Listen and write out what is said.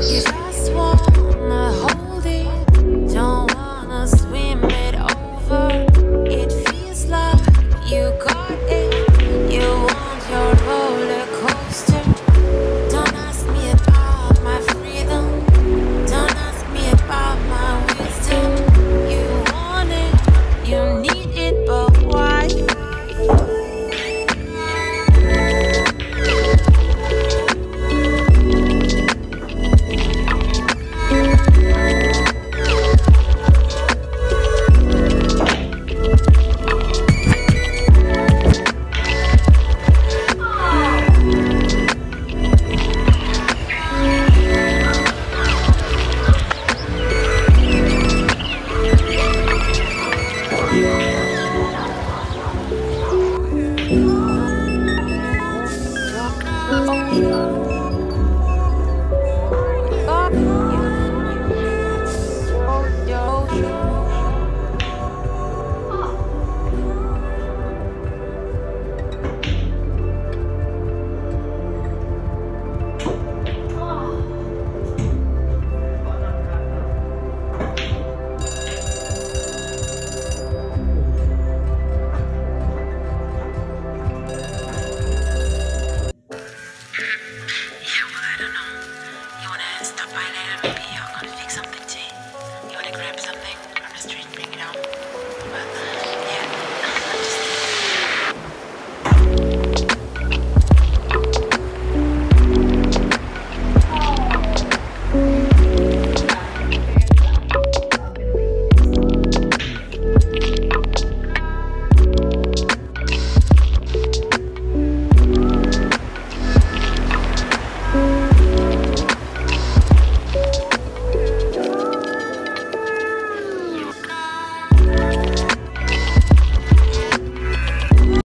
Yes. Twilight.